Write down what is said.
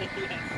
yes.